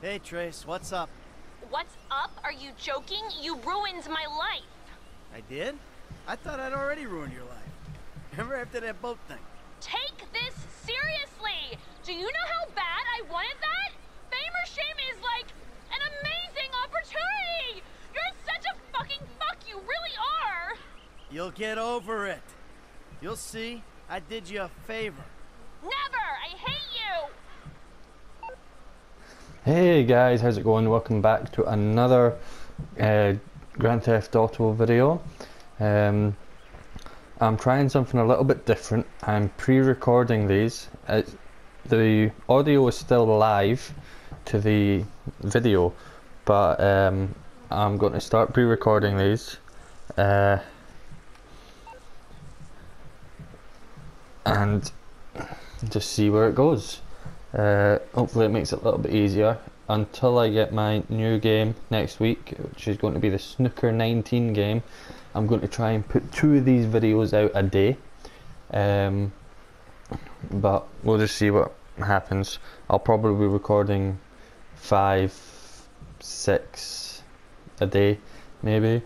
Hey, Trace, what's up? What's up? Are you joking? You ruined my life. I did? I thought I'd already ruined your life. Remember after that boat thing? Take this seriously. Do you know how bad I wanted that? Fame or shame is like an amazing opportunity. You're such a fucking fuck. You really are. You'll get over it. You'll see. I did you a favor. Never. I hate you. Hey guys, how's it going? Welcome back to another uh, Grand Theft Auto video. Um, I'm trying something a little bit different. I'm pre-recording these. It's, the audio is still live to the video, but um, I'm going to start pre-recording these. Uh, and just see where it goes. Uh, hopefully it makes it a little bit easier. Until I get my new game next week which is going to be the Snooker 19 game I'm going to try and put two of these videos out a day. Um, but we'll just see what happens. I'll probably be recording five six a day maybe.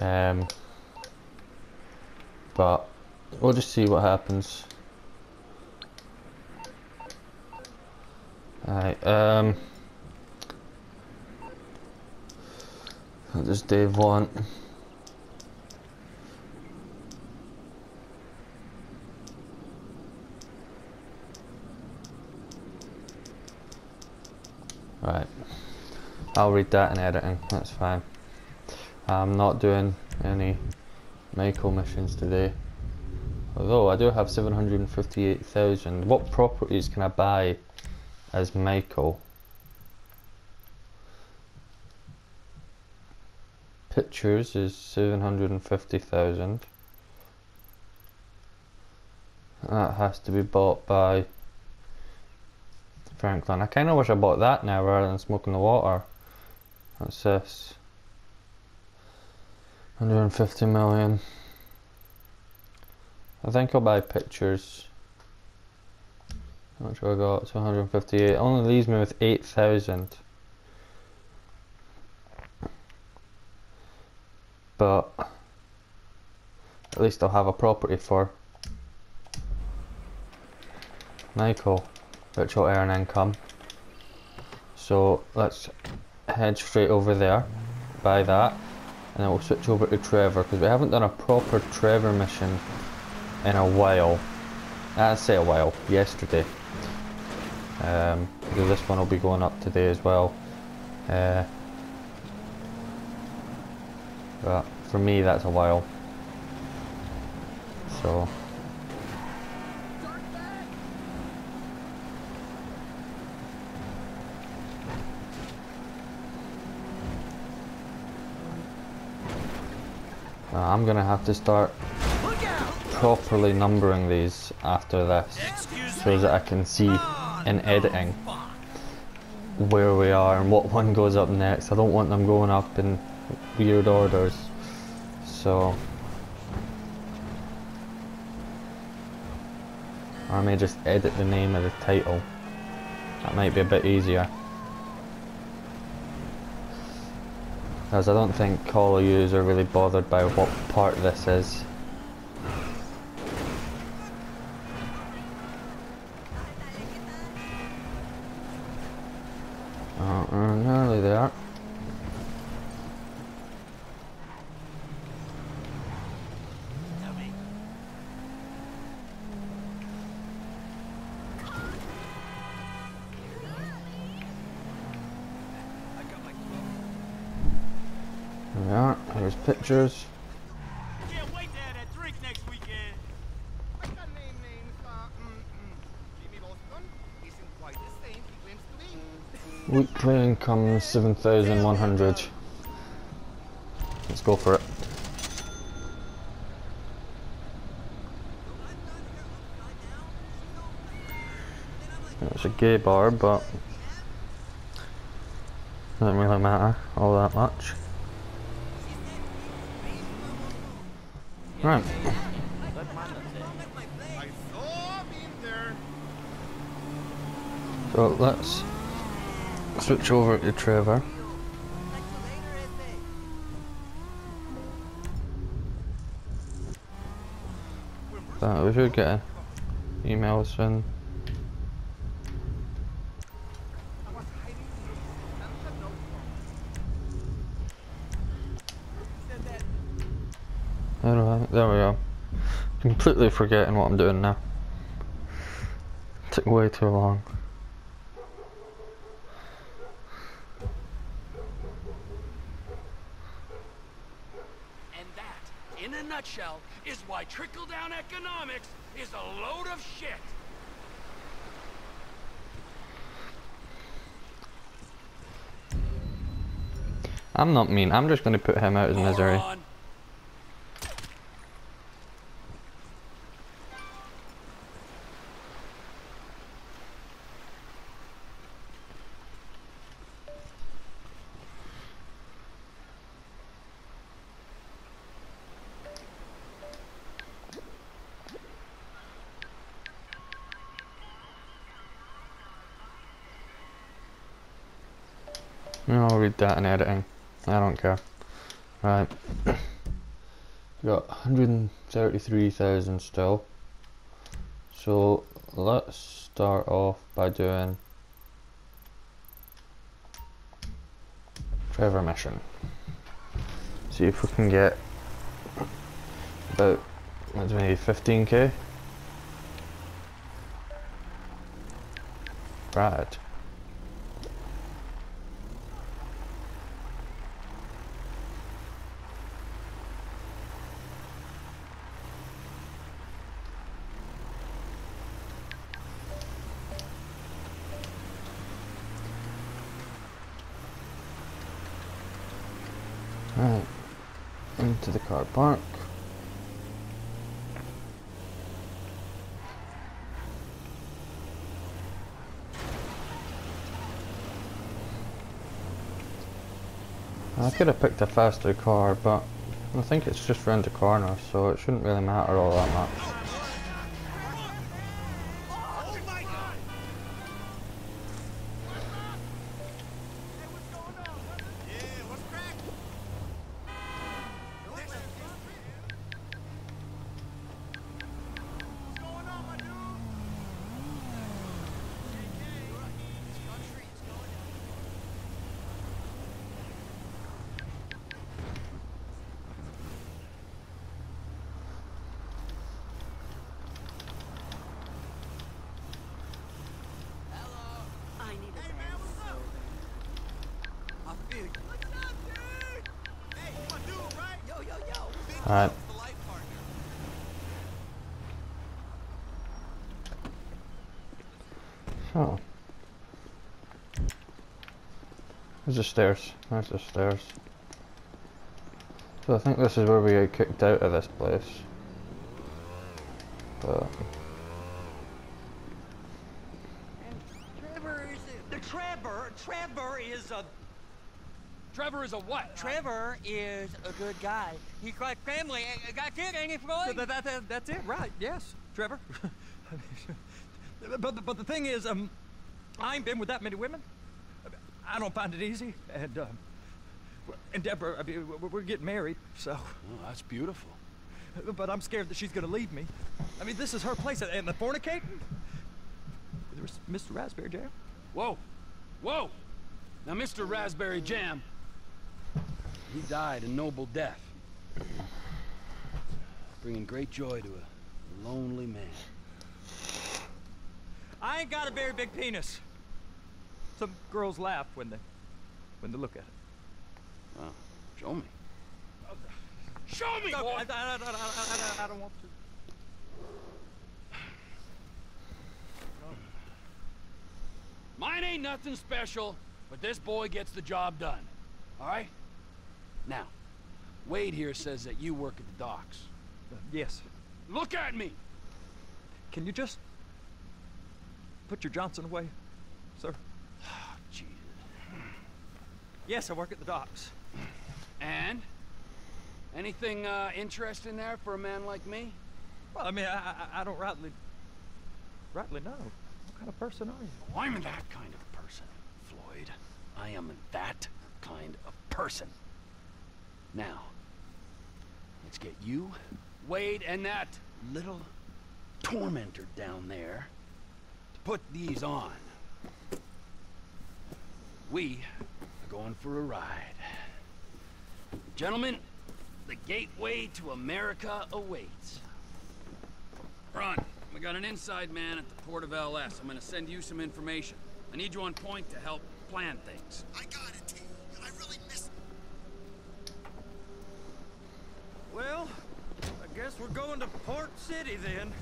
Um, but we'll just see what happens Alright, um what does Dave want? Right. I'll read that in editing, that's fine. I'm not doing any Michael missions today. Although I do have 758,000. What properties can I buy as Michael. Pictures is 750,000. That has to be bought by Franklin. I kind of wish I bought that now rather than smoking the water. What's this? 150 million. I think I'll buy pictures. How much have I got? 258. Only leaves me with 8,000. But at least I'll have a property for Michael, which will earn income. So let's head straight over there, buy that, and then we'll switch over to Trevor because we haven't done a proper Trevor mission in a while. I say a while, yesterday um, this one will be going up today as well. Uh, but for me that's a while. So uh, I'm gonna have to start properly numbering these after this so that I can see in editing where we are and what one goes up next. I don't want them going up in weird orders. So or I may just edit the name of the title. That might be a bit easier. As I don't think Call of Use are really bothered by what part this is. 7,100. Let's go for it. It's a gay bar, but doesn't really matter all that much. Right. So let's switch over to Trevor. We should get an email. Alright, there we go. Completely forgetting what I'm doing now. Took way too long. And that, in a nutshell, is why trickle-down economics is a load of shit. I'm not mean, I'm just gonna put him out of misery. I'll read that in editing. I don't care. Right. Got 133,000 still. So let's start off by doing Trevor mission. See if we can get about what's maybe 15k. Right. Right. Into the car park. I could have picked a faster car, but I think it's just round the corner, so it shouldn't really matter all that much. I need a man so bad. I feel you. What's up, dude? Hey, you my dude, right? Yo, yo, yo. Big Alright. the life partner. So. There's the stairs. There's the stairs. So I think this is where we get kicked out of this place. But Trevor is the Trevor. Trevor is a Trevor is a what? Trevor is a good guy. He's like family. I got kid, ain't he, Floyd? That, that, that, that's it, right? Yes, Trevor. but, but the thing is, um, I ain't been with that many women. I don't find it easy, and um, and Deborah, I mean, we're, we're getting married, so. Oh, that's beautiful. But I'm scared that she's gonna leave me. I mean, this is her place, and the fornicating. There's Mr. Raspberry Jam. Whoa, whoa. Now, Mr. Raspberry Jam, he died a noble death, bringing great joy to a lonely man. I ain't got a very big penis. Some girls laugh when they when they look at it. Well, show me. Show me, No, boy. I, I, I, I, I, I don't want to. Mine ain't nothing special, but this boy gets the job done. All right? Now, Wade here says that you work at the docks. Uh, yes. Look at me! Can you just put your Johnson away, sir? Jesus. Yes, I work at the docks. And? Anything uh, interesting there for a man like me? Well, I mean, I, I, I don't rightly, rightly know. What kind of person are you? Oh, I'm that kind of person, Floyd. I am that kind of person. Now, let's get you, Wade, and that little tormentor down there put these on. We are going for a ride. Gentlemen, the gateway to America awaits. Ron, we got an inside man at the port of LS. I'm gonna send you some information. I need you on point to help plan things. I got it, T. I really miss Well, I guess we're going to Port City then.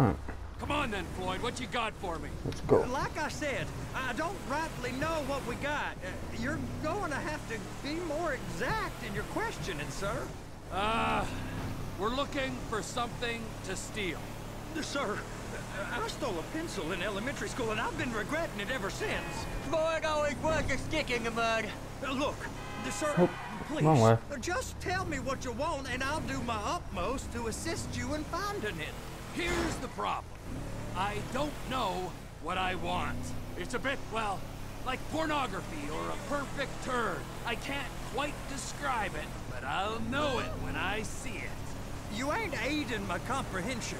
Alright, Come on then, Floyd. What you got for me? let's go. Like I said, I don't rightly know what we got. Uh, you're going to have to be more exact in your questioning, sir. Uh, we're looking for something to steal. Sir, I stole a pencil in elementary school and I've been regretting it ever since. Boy, it always was a stick in the mud. Uh, Look, the sir, Oh, please, wrong way. uh, just tell me what you want and I'll do my utmost to assist you in finding it. Here's the problem. I don't know what I want. It's a bit, well, like pornography or a perfect turd. I can't quite describe it, but I'll know it when I see it. You ain't aiding my comprehension.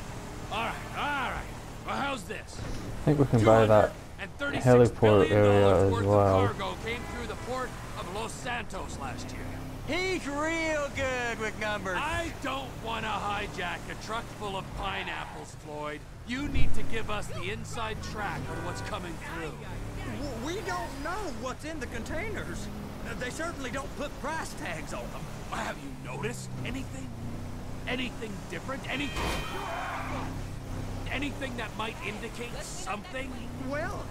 All right, all right. Well, how's this? I think we can buy that $236 heliport area as well. Cargo came through the port of Los Santos last year. He's real good with numbers. I don't want to hijack a truck full of pineapples, Floyd. You need to give us the inside track on what's coming through. We don't know what's in the containers. Uh, They certainly don't put price tags on them. Have you noticed anything? Anything different? Anything? Anything that might indicate something? Well,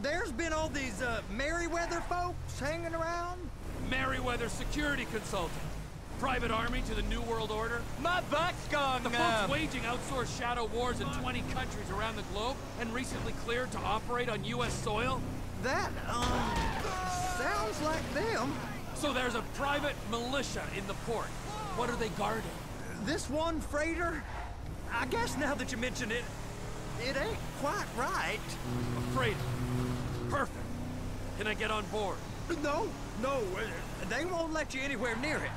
there's been all these uh, Merryweather folks hanging around. Merryweather Security Consulting. Private army to the New World Order. My butt's gone The folks waging outsourced shadow wars in 20 countries around the globe and recently cleared to operate on U.S. soil. That, um, sounds like them. So there's a private militia in the port. What are they guarding? This one freighter, I guess now that you mention it, it ain't quite right. A freighter. Perfect. Can I get on board? No, no, uh, they won't let you anywhere near it.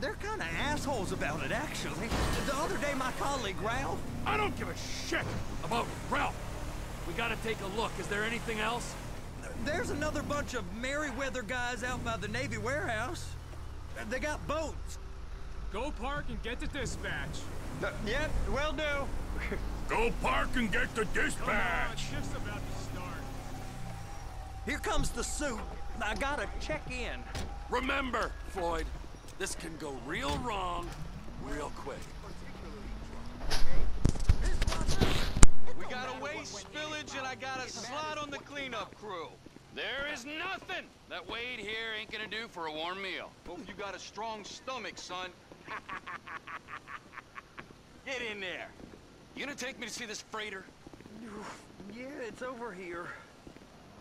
They're kind of assholes about it, actually. The other day, my colleague Ralph, I don't give a shit about Ralph. We gotta take a look. Is there anything else? there's another bunch of Merryweather guys out by the Navy warehouse. Uh, They got boats. Go park and get the dispatch. Yep, will do. Go park and get the Come on, shift's about to start. Here comes the suit. I gotta check in. Remember, Floyd, this can go real wrong real quick. We got a waste spillage and I got a slot on the cleanup crew. There is nothing that Wade here ain't gonna do for a warm meal. Hope you got a strong stomach, son. Get in there. You gonna take me to see this freighter? Yeah, it's over here.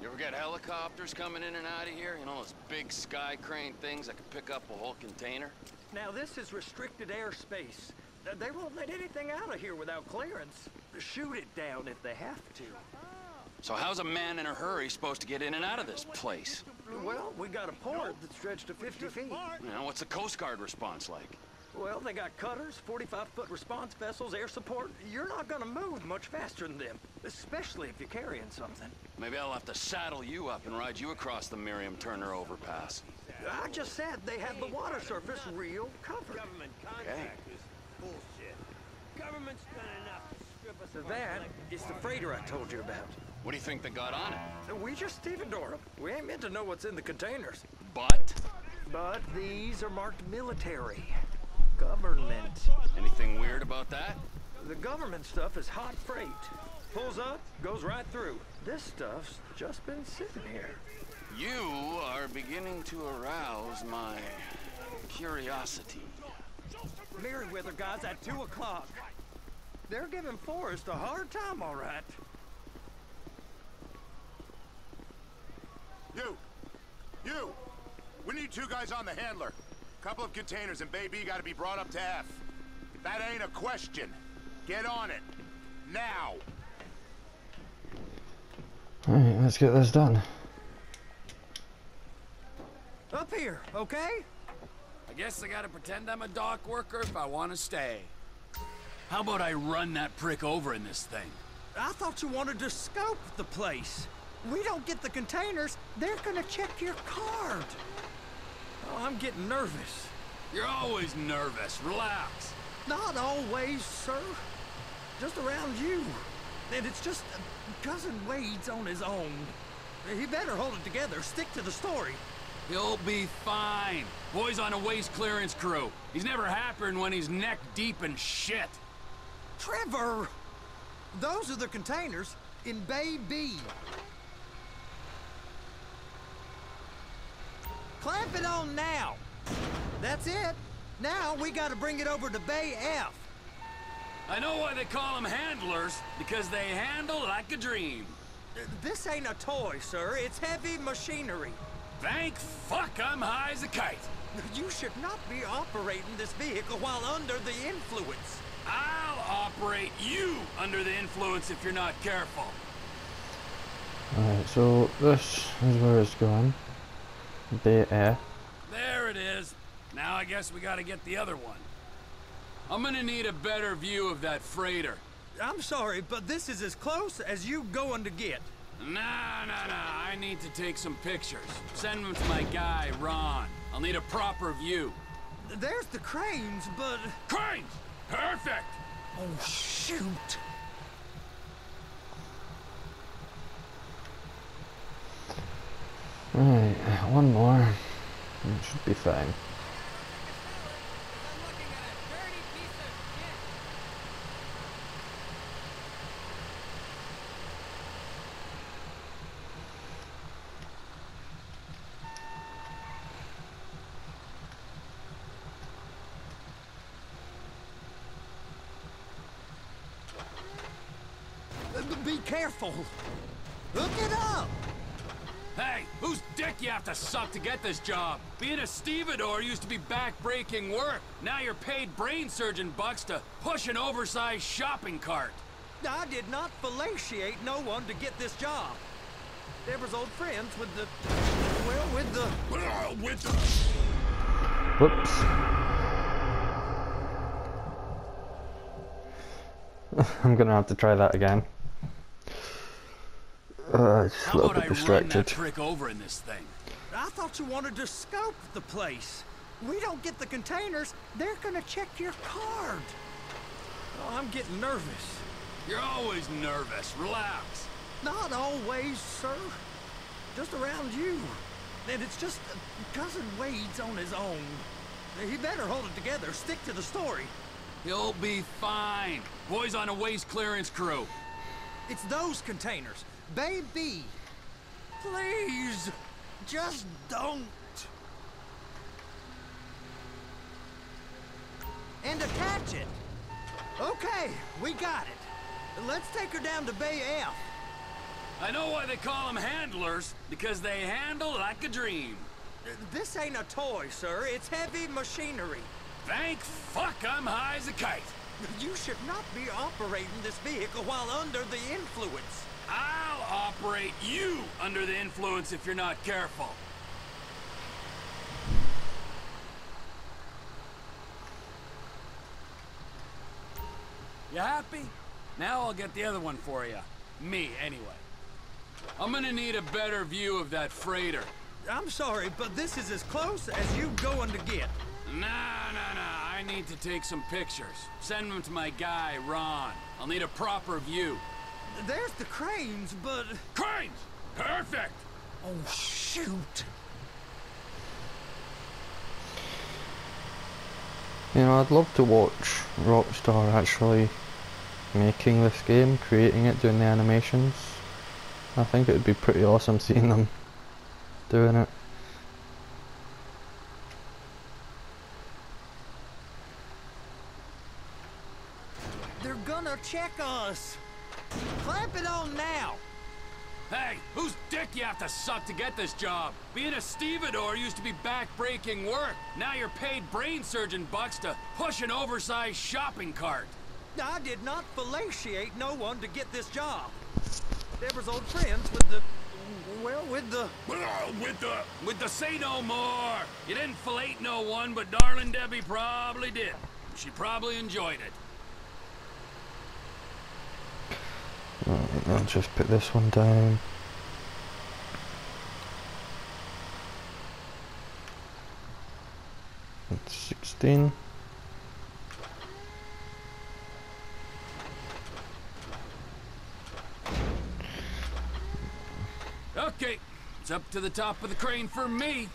You ever got helicopters coming in and out of here? You know, those big sky crane things that can pick up a whole container? Now, this is restricted airspace. They won't let anything out of here without clearance. Shoot it down if they have to. So how's a man in a hurry supposed to get in and out of this place? Well, we got a port that stretched to 50 feet. You know, what's the Coast Guard response like? Well, they got cutters, 45-foot response vessels, air support. You're not gonna move much faster than them, especially if you're carrying something. Maybe I'll have to saddle you up and ride you across the Miriam Turner overpass. I just said they had the water surface real covered. Government contractors. Bullshit. Government's done enough to strip us of our That collective is the freighter I told you about. What do you think they got on it? We just stevedore them. We ain't meant to know what's in the containers. But But these are marked military. Government. anything weird about that? The government stuff is hot freight. Pulls up, goes right through. This stuff's just been sitting here. You are beginning to arouse my curiosity. Merryweather guys at 2 o'clock. They're giving Forrest a hard time, all right. You! You! We need two guys on the handler. Couple of containers and Bay B gotta be brought up to F. That ain't a question. Get on it. Now! Alright, let's get this done. Up here, okay? I guess I gotta pretend I'm a dock worker if I want to stay. How about I run that prick over in this thing? I thought you wanted to scope the place. We don't get the containers, they're gonna check your card. Oh, I'm getting nervous. You're always nervous. Relax. Not always, sir. Just around you. And it's just uh, Cousin Wade's on his own. He better hold it together, stick to the story. He'll be fine. Boy's on a waste clearance crew. He's never happier than when he's neck deep in shit. Trevor! Those are the containers in Bay B. Clamp it on now. That's it. Now we gotta bring it over to Bay F. I know why they call them handlers, because they handle like a dream. This ain't a toy, sir. It's heavy machinery. Thank fuck I'm high as a kite. You should not be operating this vehicle while under the influence. I'll operate you under the influence if you're not careful. Alright, so this is where it's going. Bay F. Eh? There it is. Now I guess we gotta get the other one. I'm gonna need a better view of that freighter. I'm sorry, but this is as close as you going to get. Nah, nah, nah. I need to take some pictures. Send them to my guy, Ron. I'll need a proper view. There's the cranes, but... Cranes! Perfect! Oh, shoot. Right, one more. It should be fine. Be careful. Hook it up. Hey, whose dick to suck to get this job? Being a stevedore used to be back-breaking work. Now you're paid brain surgeon bucks to push an oversized shopping cart. I did not fellatiate no one to get this job. Deborah's old friends with the... Well, with the... Well, with the... Whoops. I'm gonna have to try that again. Uh, just a How little about bit I run that distracted. trick over in this thing? I thought you wanted to scope the place. We don't get the containers, they're gonna check your card. Oh, I'm getting nervous. You're always nervous. Relax. Not always, sir. Just around you. And it's just uh, Cousin Wade's on his own. He better hold it together, stick to the story. He'll be fine. Boy's on a waste clearance crew. It's those containers. Bay B. Please. Just don't. And attach it. Okay, we got it. Let's take her down to Bay F. I know why they call them handlers, because they handle like a dream. This ain't a toy, sir. It's heavy machinery. Thank fuck I'm high as a kite. You should not be operating this vehicle while under the influence. I'll operate you under the influence if you're not careful. You happy? Now I'll get the other one for you. Me, anyway. I'm gonna need a better view of that freighter. I'm sorry, but this is as close as you're going to get. Nah, nah, nah. I need to take some pictures. Send them to my guy, Ron. I'll need a proper view. There's the cranes, but... Cranes! Perfect! Oh, shoot. You know, I'd love to watch Rockstar actually making this game, creating it, doing the animations. I think it would be pretty awesome seeing them doing it. They're gonna check us. Clamp it on now. Hey, whose dick you have to suck to get this job? Being a stevedore used to be back-breaking work. Now you're paid brain surgeon bucks to push an oversized shopping cart. I did not fellatiate no one to get this job. Deborah's old friends with the... Well, with the... With the... With the say no more. You didn't fillet no one, but darling Debbie probably did. She probably enjoyed it. Right, I'll just put this one down. That's 16. Okay, it's up to the top of the crane for me.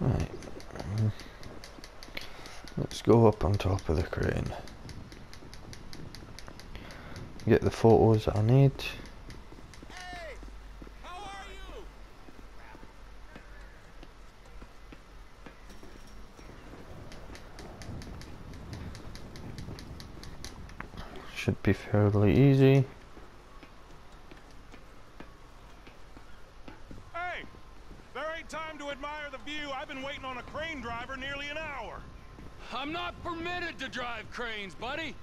Right. Let's go up on top of the crane. Get the photos I need. Should be fairly easy. Hey! There ain't time to admire the view. I've been waiting on a crane driver nearly an hour. I'm not permitted to drive cranes, buddy.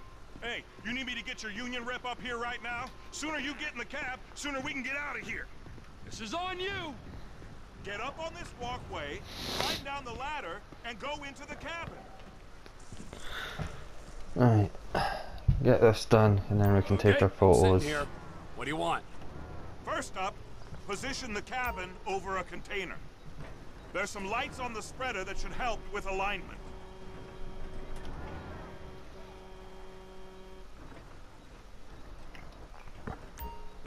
Hey, you need me to get your union rep up here right now? Sooner you get in the cab, sooner we can get out of here. This is on you. Get up on this walkway, climb down the ladder, and go into the cabin. Alright. Get this done and then we can take Okay, our photos. here. What do you want? First up, position the cabin over a container. There's some lights on the spreader that should help with alignment.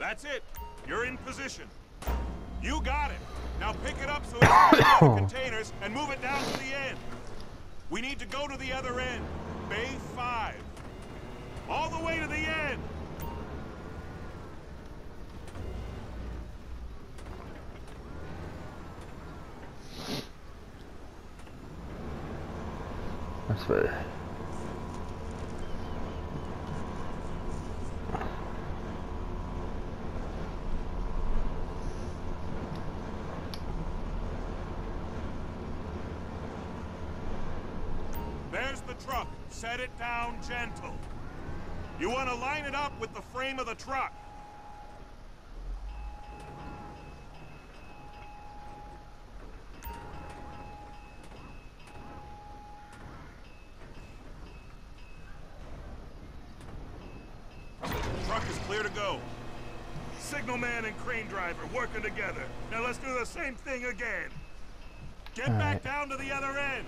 That's it. You're in position. You got it. Now pick it up so it's in the containers and move it down to the end. We need to go to the other end. Bay 5. All the way to the end. That's right. There's the truck. Set it down gentle. You want to line it up with the frame of the truck. Truck is clear to go. Signalman and crane driver working together. Now let's do the same thing again. Get back Alright. down to the other end.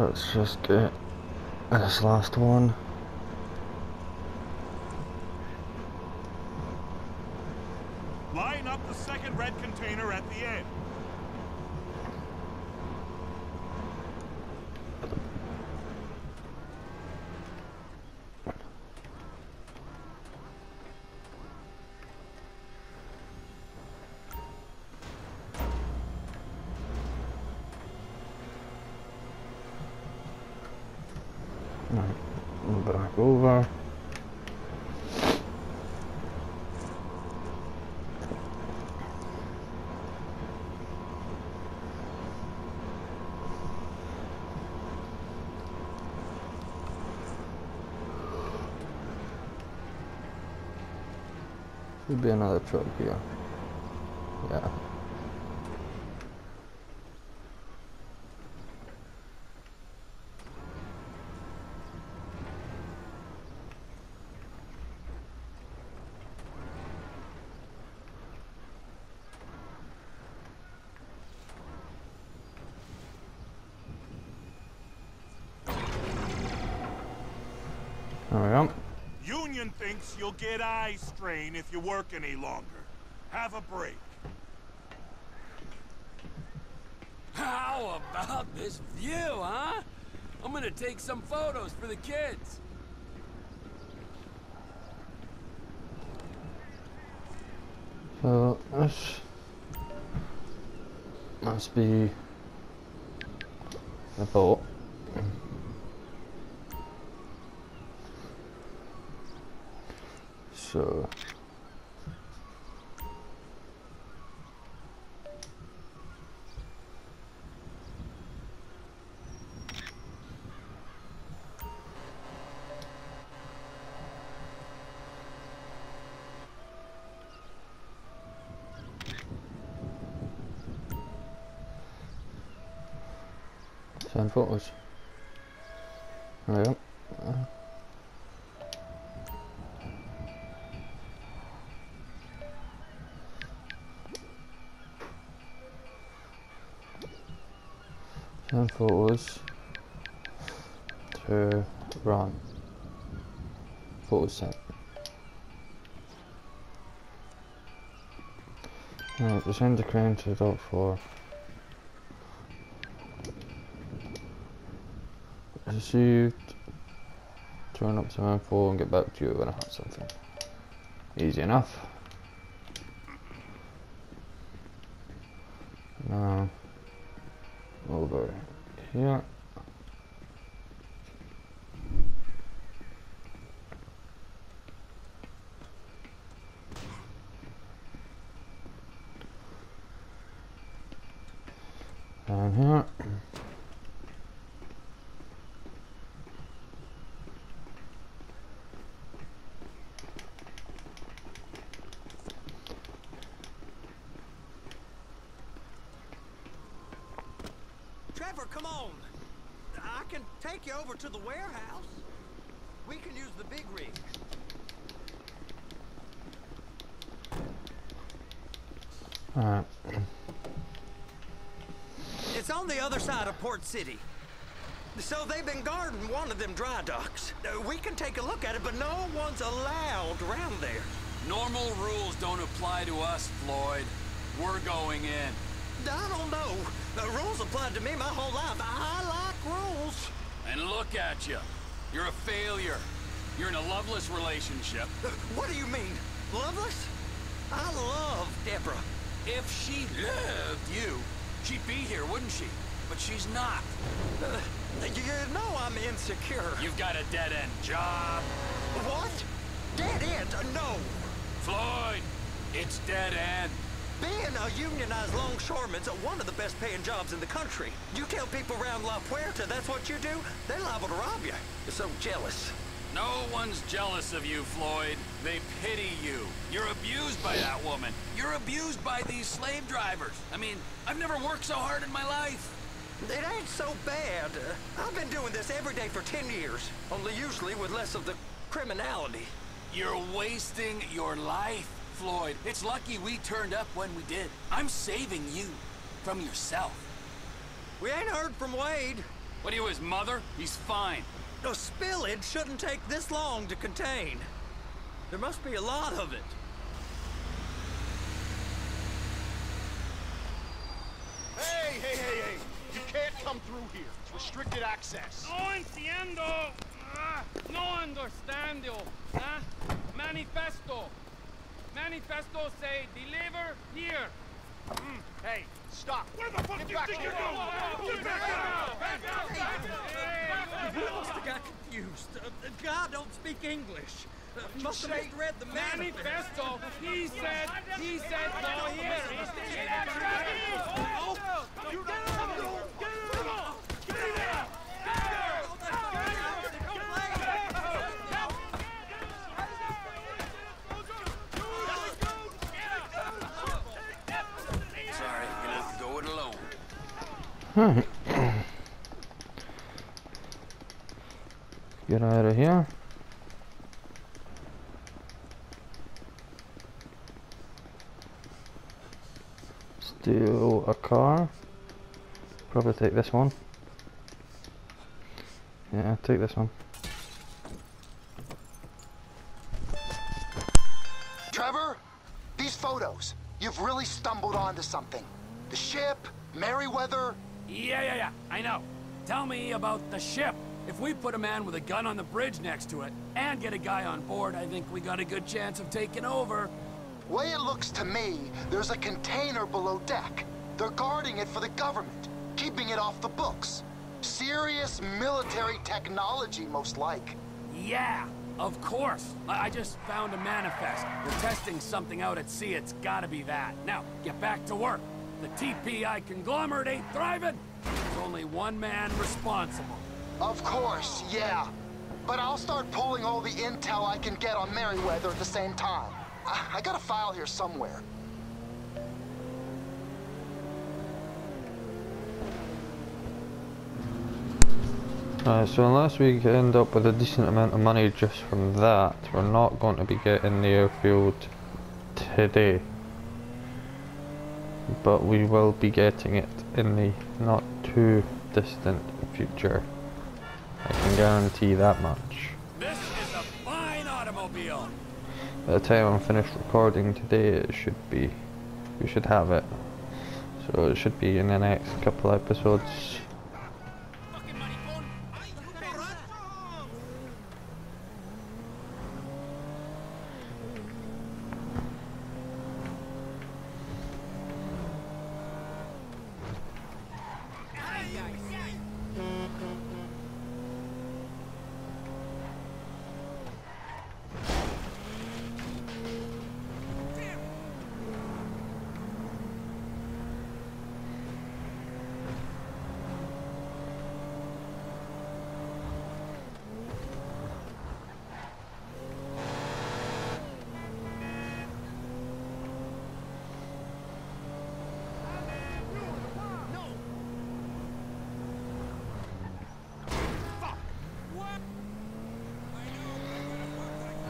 Let's just get this last one. Line up the second red container at the end. Right. and Back over. Should be another truck here. Yeah. There we go. Union thinks you'll get eye strain if you work any longer. Have a break. How about this view, huh? I'm gonna take some photos for the kids. So this must be the boat. so Zijn volgens. Nou. Photos to Ron. Photos sent. Right, we send the crane to the dot four. Received. Turn up to info and get back to you when I have something. Easy enough. Now, over here. Down here. Trevor, come on. I can take you over to the warehouse. We can use the big rig. Alright. It's on the other side of Port City. So they've been guarding one of them dry docks. Uh, We can take a look at it, but no one's allowed around there. Normal rules don't apply to us, Floyd. We're going in. I don't know. The rules applied to me my whole life. I like rules. And look at you. You're a failure. You're in a loveless relationship. What do you mean? Loveless? I love Deborah. If she loved you, she'd be here, wouldn't she? But she's not. Uh, you know I'm insecure. You've got a dead-end job. What? Dead end? No. Floyd, it's dead end. Being a unionized longshoreman's one of the best paying jobs in the country. You tell people around La Puerta that's what you do, they're liable to rob you. You're so jealous. No one's jealous of you, Floyd. They pity you. You're abused by that woman. You're abused by these slave drivers. I mean, I've never worked so hard in my life. It ain't so bad. Uh, I've been doing this every day for 10 years, only usually with less of the criminality. You're wasting your life, Floyd. It's lucky we turned up when we did. I'm saving you from yourself. We ain't heard from Wade. What are you, his mother? He's fine. No spillage shouldn't take this long to contain. There must be a lot of it. Hey, hey, hey, hey! You can't come through here. It's restricted access. No entiendo. Ah, no understando. Ah, manifesto. Manifesto say deliver here. Hmm, Hey, stop. Where the fuck Get do you think you're going? Get back out! Back out! Back You must have got confused. Uh, uh, God don't speak English. Uh, must have say? misread the manifest. Manifesto. He said. He said no here. Get out! You Sorry, Alright. Get out of here. Steal a car. Probably take this one. Yeah, take this one. Trevor, these photos. You've really stumbled onto something. The ship, Merryweather. Yeah, yeah, yeah. I know. Tell me about the ship. If we put a man with a gun on the bridge next to it and get a guy on board, I think we got a good chance of taking over. Way it looks to me, there's a container below deck. They're guarding it for the government, keeping it off the books. Serious military technology, most like. Yeah, of course. I, I just found a manifest. We're testing something out at sea. It's gotta be that. Now, get back to work. The TPI conglomerate ain't thriving. There's only one man responsible. Of course, yeah. But I'll start pulling all the intel I can get on Merryweather at the same time. I, I got a file here somewhere. Uh, so unless we end up with a decent amount of money just from that, we're not going to be getting the airfield today. But we will be getting it in the not too distant future. I can guarantee that much. This is a fine automobile. By the time I'm finished recording today, it should be, we should have it. So it should be in the next couple episodes.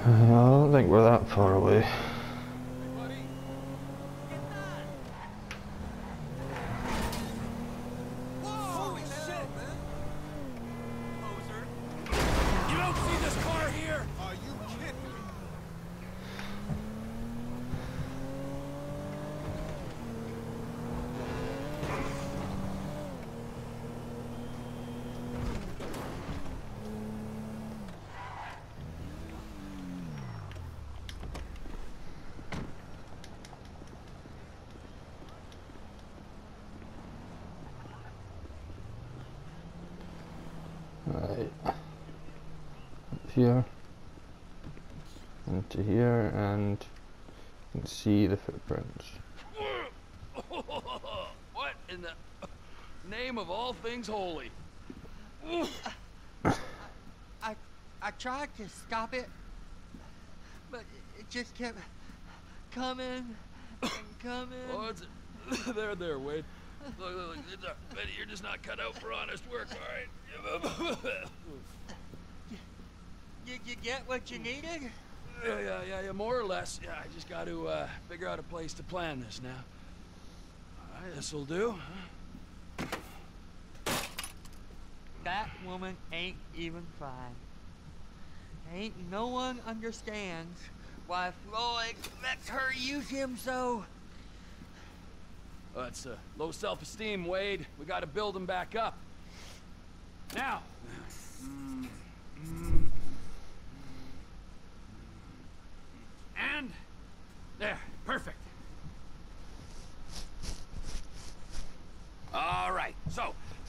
I don't think we're that far away. Holy shit, man! You don't see this car here? Are you kidding me? Right. Up here. Into here and you can see the footprints. what in the name of all things holy? I I tried to stop it, but it just kept coming and coming. Oh, it's there, there, Wade. Look, look, look, it's a- Betty, you're just not cut out for honest work, all right? Did you get what you needed? Yeah, yeah, yeah, yeah, more or less. Yeah, I just got to uh, figure out a place to plan this now. All right, this'll do. That woman ain't even trying. Ain't no one understands why Floyd lets her use him so. It's uh, low self-esteem, Wade. We got to build him back up. Now. And there, perfect. All right. So,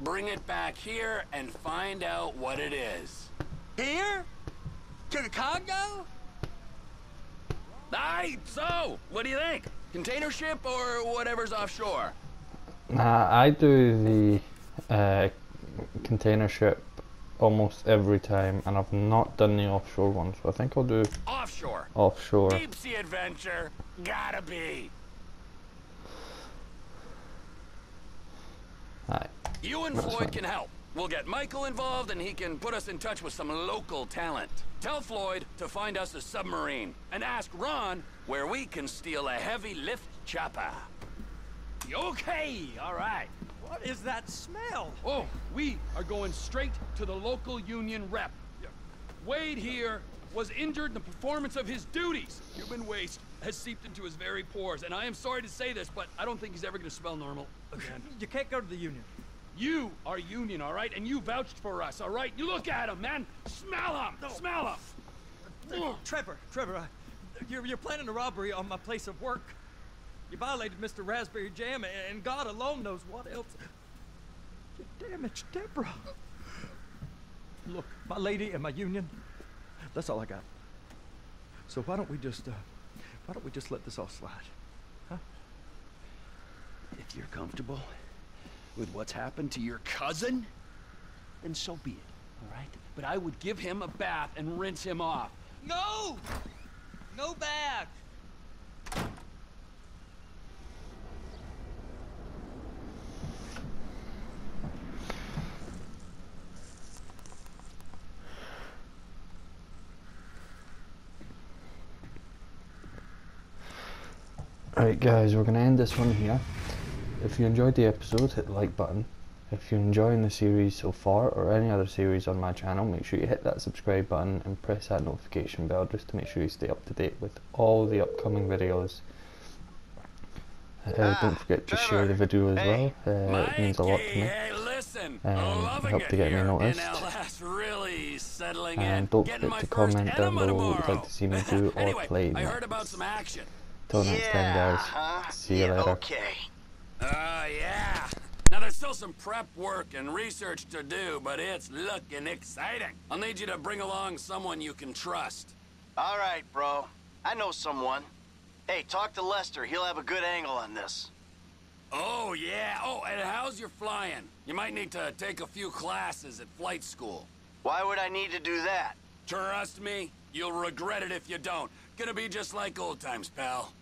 bring it back here, and find out what it is. Here? To the condo? Aye, so, what do you think? Container ship or whatever's offshore? Uh, I do the uh, container ship almost every time, and I've not done the offshore one, so I think I'll do Offshore. offshore. Deep sea adventure. Gotta be. Aye. You and Floyd can help. We'll get Michael involved and he can put us in touch with some local talent. Tell Floyd to find us a submarine and ask Ron where we can steal a heavy lift chopper. Okay, all right. What is that smell? Oh, we are going straight to the local union rep. Wade here was injured in the performance of his duties. Human waste has seeped into his very pores, and I am sorry to say this, but I don't think he's ever gonna smell normal again. You can't go to the union. You are union, all right? And you vouched for us, all right? You look at him, man. Smell him. Smell him. Uh, Trevor, Trevor, uh, you're, you're planning a robbery on my place of work. You violated Mr. Raspberry Jam, and God alone knows what else. You damaged Deborah. Look, my lady and my union, that's all I got. So why don't we just, uh, why don't we just let this all slide? Huh? If you're comfortable with what's happened to your cousin, then so be it, all right? But I would give him a bath and rinse him off. No! No bath! Alright guys, we're going to end this one here. If you enjoyed the episode, hit the like button. If you're enjoying the series so far, or any other series on my channel, make sure you hit that subscribe button and press that notification bell just to make sure you stay up to date with all the upcoming videos. Uh, don't forget to share the video as well, uh, it means a lot to me. Um, loving help to get me noticed. LS, really settling in. And don't forget my to comment down below what you'd like to see me do or play I heard next. about some action. Till next time guys, huh? see you later. Uh, yeah. Now, there's still some prep work and research to do, but it's looking exciting. I'll need you to bring along someone you can trust. All right, bro. I know someone. Hey, talk to Lester. He'll have a good angle on this. Oh, yeah. Oh, and how's your flying? You might need to take a few classes at flight school. Why would I need to do that? Trust me, you'll regret it if you don't. Gonna be just like old times, pal.